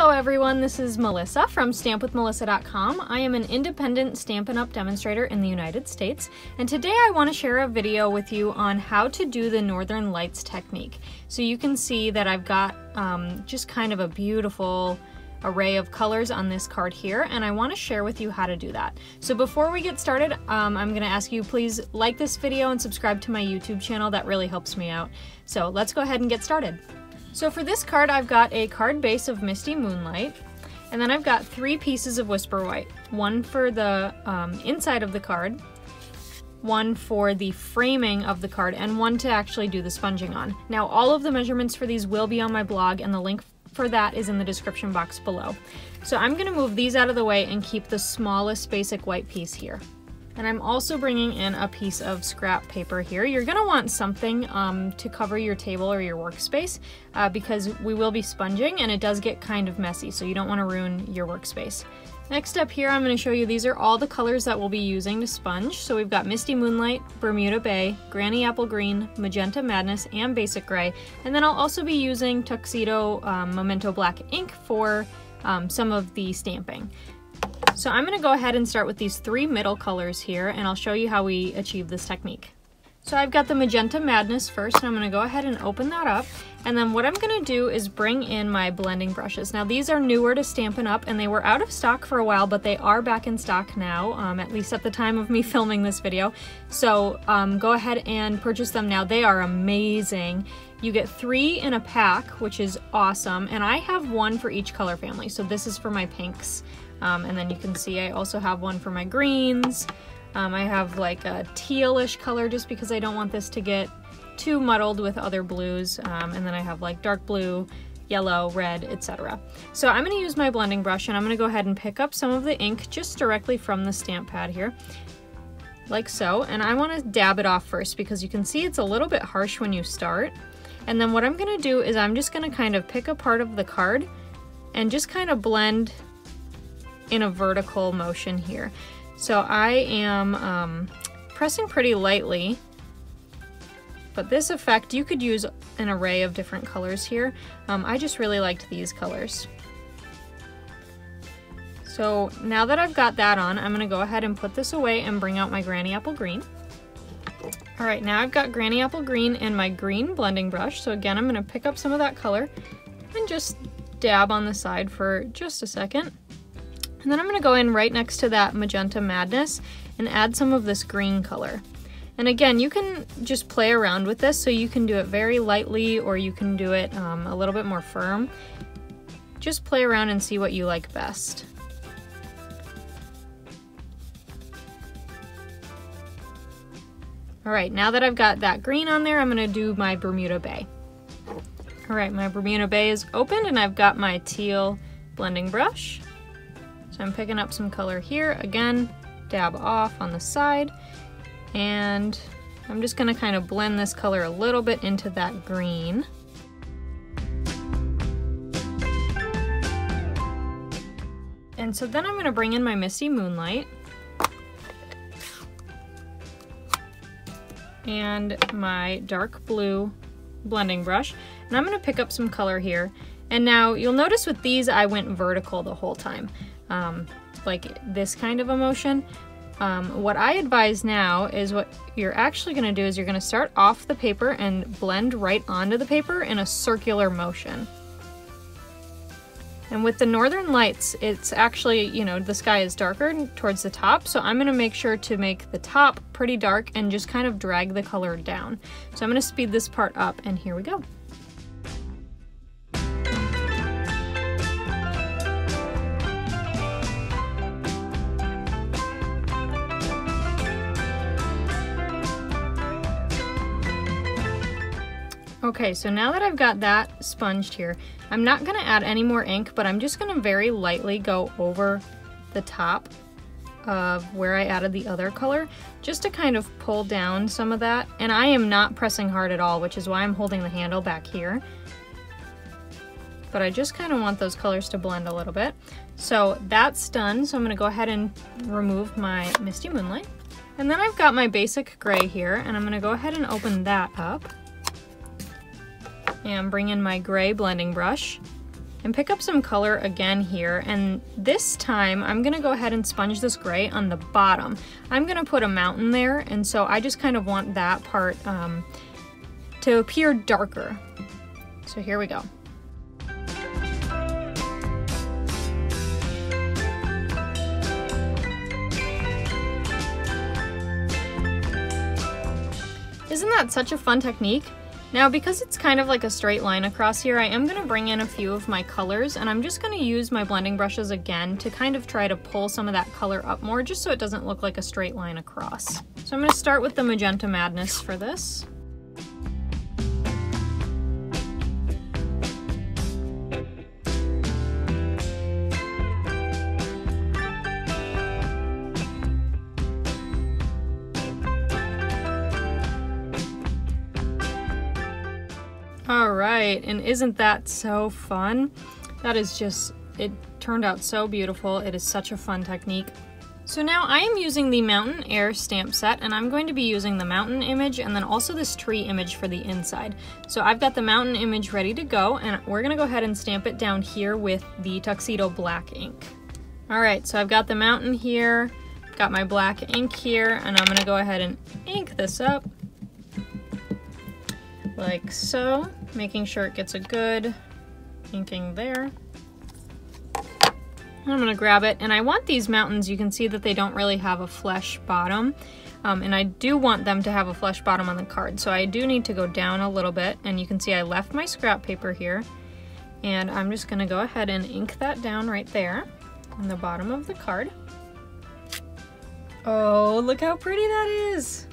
Hello everyone, this is Melissa from stampwithmelissa.com. I am an independent Stampin' Up! demonstrator in the United States, and today I want to share a video with you on how to do the Northern Lights technique. So you can see that I've got um, just kind of a beautiful array of colors on this card here, and I want to share with you how to do that. So before we get started, um, I'm going to ask you please like this video and subscribe to my YouTube channel. That really helps me out. So let's go ahead and get started. So for this card, I've got a card base of Misty Moonlight, and then I've got three pieces of Whisper White. One for the um, inside of the card, one for the framing of the card, and one to actually do the sponging on. Now all of the measurements for these will be on my blog, and the link for that is in the description box below. So I'm gonna move these out of the way and keep the smallest basic white piece here. And I'm also bringing in a piece of scrap paper here. You're gonna want something um, to cover your table or your workspace uh, because we will be sponging and it does get kind of messy, so you don't wanna ruin your workspace. Next up here, I'm gonna show you these are all the colors that we'll be using to sponge. So we've got Misty Moonlight, Bermuda Bay, Granny Apple Green, Magenta Madness, and Basic Gray. And then I'll also be using Tuxedo um, Memento Black ink for um, some of the stamping. So I'm gonna go ahead and start with these three middle colors here and I'll show you how we achieve this technique. So I've got the Magenta Madness first and I'm gonna go ahead and open that up. And then what I'm gonna do is bring in my blending brushes. Now these are newer to Stampin' Up and they were out of stock for a while, but they are back in stock now, um, at least at the time of me filming this video. So um, go ahead and purchase them now. They are amazing. You get three in a pack, which is awesome. And I have one for each color family. So this is for my pinks. Um, and then you can see I also have one for my greens. Um, I have like a tealish color just because I don't want this to get too muddled with other blues. Um, and then I have like dark blue, yellow, red, etc. So I'm going to use my blending brush and I'm going to go ahead and pick up some of the ink just directly from the stamp pad here like so and I want to dab it off first because you can see it's a little bit harsh when you start and then what I'm going to do is I'm just going to kind of pick a part of the card and just kind of blend in a vertical motion here. So I am um, pressing pretty lightly, but this effect, you could use an array of different colors here. Um, I just really liked these colors. So now that I've got that on, I'm gonna go ahead and put this away and bring out my Granny Apple Green. All right, now I've got Granny Apple Green and my green blending brush. So again, I'm gonna pick up some of that color and just dab on the side for just a second. And then I'm gonna go in right next to that Magenta Madness and add some of this green color. And again, you can just play around with this, so you can do it very lightly or you can do it um, a little bit more firm. Just play around and see what you like best. All right, now that I've got that green on there, I'm gonna do my Bermuda Bay. All right, my Bermuda Bay is opened and I've got my teal blending brush. I'm picking up some color here, again, dab off on the side, and I'm just gonna kind of blend this color a little bit into that green. And so then I'm gonna bring in my Misty Moonlight, and my dark blue blending brush. And I'm gonna pick up some color here. And now you'll notice with these, I went vertical the whole time um, like this kind of emotion. Um, what I advise now is what you're actually going to do is you're going to start off the paper and blend right onto the paper in a circular motion. And with the northern lights, it's actually, you know, the sky is darker towards the top, so I'm gonna make sure to make the top pretty dark and just kind of drag the color down. So I'm gonna speed this part up, and here we go. Okay, so now that I've got that sponged here, I'm not gonna add any more ink, but I'm just gonna very lightly go over the top of where I added the other color, just to kind of pull down some of that. And I am not pressing hard at all, which is why I'm holding the handle back here. But I just kind of want those colors to blend a little bit. So that's done, so I'm gonna go ahead and remove my Misty Moonlight. And then I've got my basic gray here, and I'm gonna go ahead and open that up and bring in my gray blending brush. and pick up some color again here. And this time I'm gonna go ahead and sponge this gray on the bottom. I'm gonna put a mountain there, and so I just kind of want that part um, to appear darker. So here we go. Isn't that such a fun technique? Now because it's kind of like a straight line across here, I am going to bring in a few of my colors and I'm just going to use my blending brushes again to kind of try to pull some of that color up more just so it doesn't look like a straight line across. So I'm going to start with the Magenta Madness for this. And isn't that so fun? That is just, it turned out so beautiful. It is such a fun technique. So now I am using the Mountain Air stamp set and I'm going to be using the mountain image and then also this tree image for the inside. So I've got the mountain image ready to go and we're gonna go ahead and stamp it down here with the Tuxedo black ink. All right, so I've got the mountain here, got my black ink here, and I'm gonna go ahead and ink this up like so, making sure it gets a good inking there. I'm gonna grab it, and I want these mountains, you can see that they don't really have a flesh bottom, um, and I do want them to have a flesh bottom on the card, so I do need to go down a little bit, and you can see I left my scrap paper here, and I'm just gonna go ahead and ink that down right there on the bottom of the card. Oh, look how pretty that is!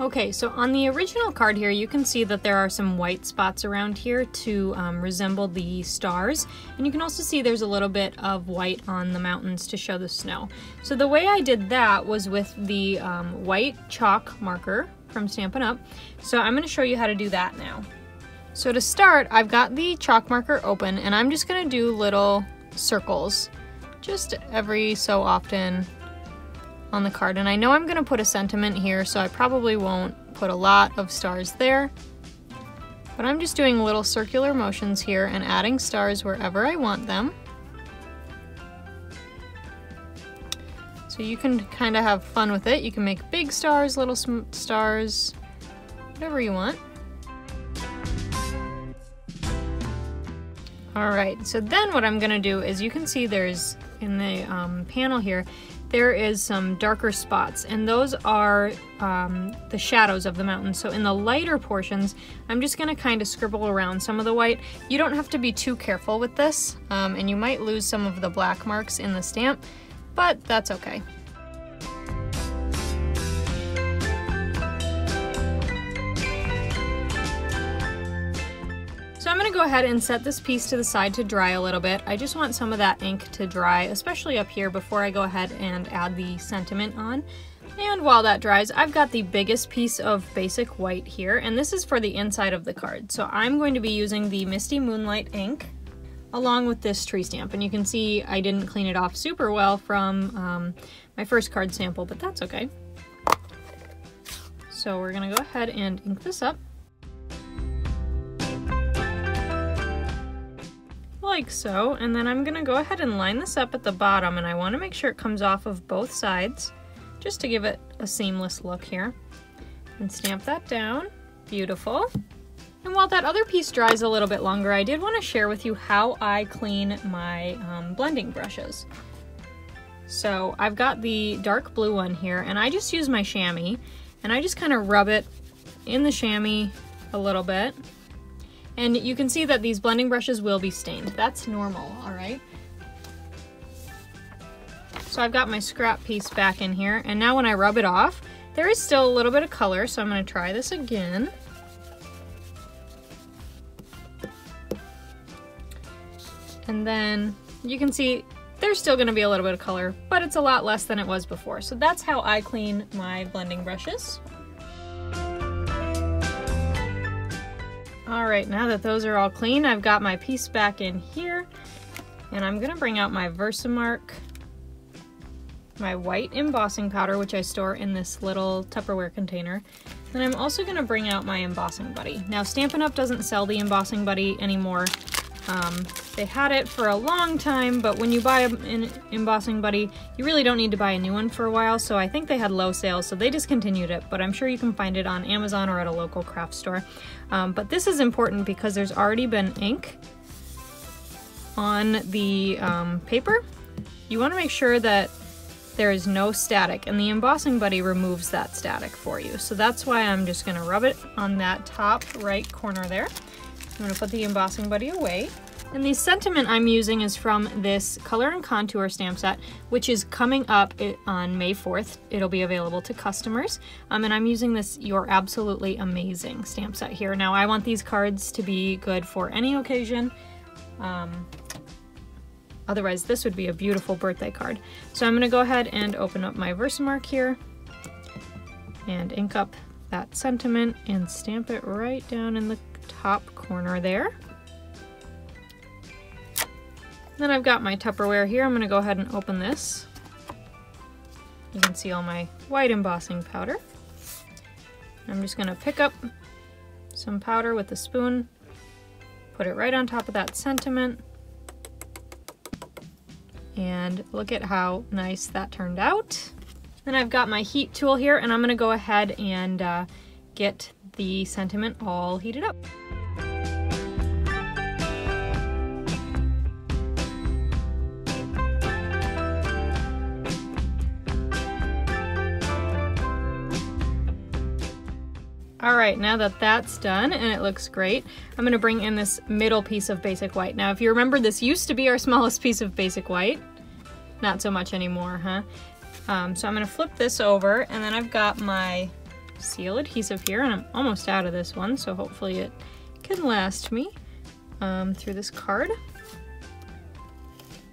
Okay, so on the original card here, you can see that there are some white spots around here to um, resemble the stars. And you can also see there's a little bit of white on the mountains to show the snow. So the way I did that was with the um, white chalk marker from Stampin' Up. So I'm gonna show you how to do that now. So to start, I've got the chalk marker open and I'm just gonna do little circles just every so often on the card. And I know I'm going to put a sentiment here, so I probably won't put a lot of stars there. But I'm just doing little circular motions here and adding stars wherever I want them. So you can kind of have fun with it. You can make big stars, little stars, whatever you want. All right, so then what I'm gonna do is you can see there's in the um, panel here, there is some darker spots and those are um, the shadows of the mountain. So in the lighter portions, I'm just gonna kind of scribble around some of the white. You don't have to be too careful with this um, and you might lose some of the black marks in the stamp, but that's okay. So I'm gonna go ahead and set this piece to the side to dry a little bit. I just want some of that ink to dry, especially up here before I go ahead and add the sentiment on. And while that dries, I've got the biggest piece of basic white here, and this is for the inside of the card. So I'm going to be using the Misty Moonlight ink along with this tree stamp. And you can see I didn't clean it off super well from um, my first card sample, but that's okay. So we're gonna go ahead and ink this up. Like so, and then I'm gonna go ahead and line this up at the bottom, and I wanna make sure it comes off of both sides, just to give it a seamless look here. And stamp that down, beautiful. And while that other piece dries a little bit longer, I did wanna share with you how I clean my um, blending brushes. So I've got the dark blue one here, and I just use my chamois, and I just kind of rub it in the chamois a little bit, and you can see that these blending brushes will be stained. That's normal, all right? So I've got my scrap piece back in here, and now when I rub it off, there is still a little bit of color, so I'm gonna try this again. And then you can see there's still gonna be a little bit of color, but it's a lot less than it was before. So that's how I clean my blending brushes. All right, now that those are all clean, I've got my piece back in here and I'm gonna bring out my Versamark, my white embossing powder, which I store in this little Tupperware container. Then I'm also gonna bring out my embossing buddy. Now Stampin' Up! doesn't sell the embossing buddy anymore, Um, they had it for a long time, but when you buy an embossing buddy, you really don't need to buy a new one for a while, so I think they had low sales, so they discontinued it, but I'm sure you can find it on Amazon or at a local craft store. Um, but this is important because there's already been ink on the um, paper. You want to make sure that there is no static, and the embossing buddy removes that static for you. So that's why I'm just going to rub it on that top right corner there. I'm to put the embossing buddy away. And the sentiment I'm using is from this Color and Contour stamp set, which is coming up on May 4th. It'll be available to customers. Um, and I'm using this You're Absolutely Amazing stamp set here. Now, I want these cards to be good for any occasion. Um, otherwise, this would be a beautiful birthday card. So I'm to go ahead and open up my Versamark here and ink up that sentiment and stamp it right down in the top corner there. Then I've got my Tupperware here. I'm going to go ahead and open this. You can see all my white embossing powder. I'm just going to pick up some powder with a spoon, put it right on top of that sentiment, and look at how nice that turned out. Then I've got my heat tool here, and I'm going to go ahead and uh, get the sentiment all heated up. All right, now that that's done and it looks great, I'm gonna bring in this middle piece of basic white. Now, if you remember, this used to be our smallest piece of basic white. Not so much anymore, huh? Um, so I'm gonna flip this over and then I've got my seal adhesive here and I'm almost out of this one, so hopefully it can last me um, through this card.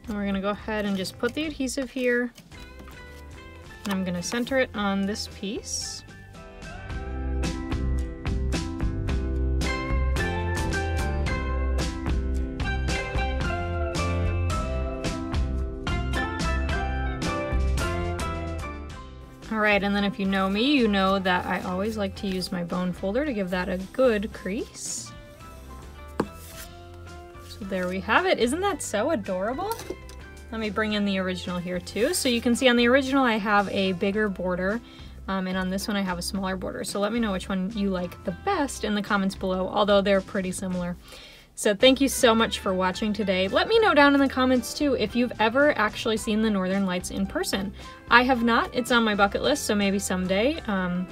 And we're gonna go ahead and just put the adhesive here and I'm gonna center it on this piece. Alright, and then if you know me, you know that I always like to use my bone folder to give that a good crease. So there we have it. Isn't that so adorable? Let me bring in the original here too. So you can see on the original I have a bigger border um, and on this one I have a smaller border. So let me know which one you like the best in the comments below, although they're pretty similar. So thank you so much for watching today. Let me know down in the comments too if you've ever actually seen the Northern Lights in person. I have not. It's on my bucket list, so maybe someday. Um,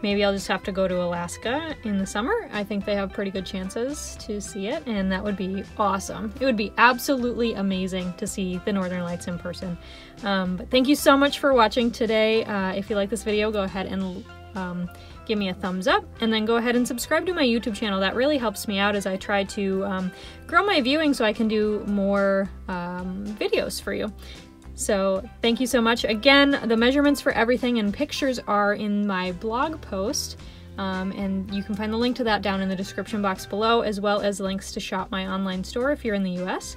maybe I'll just have to go to Alaska in the summer. I think they have pretty good chances to see it, and that would be awesome. It would be absolutely amazing to see the Northern Lights in person. Um, but thank you so much for watching today. Uh, if you like this video, go ahead and um, give me a thumbs up, and then go ahead and subscribe to my YouTube channel. That really helps me out as I try to um, grow my viewing so I can do more um, videos for you. So thank you so much. Again, the measurements for everything and pictures are in my blog post. Um, and you can find the link to that down in the description box below, as well as links to shop my online store if you're in the US,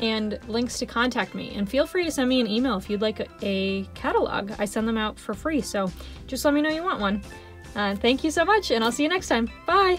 and links to contact me. And feel free to send me an email if you'd like a, a catalog. I send them out for free, so just let me know you want one. Uh, thank you so much, and I'll see you next time. Bye!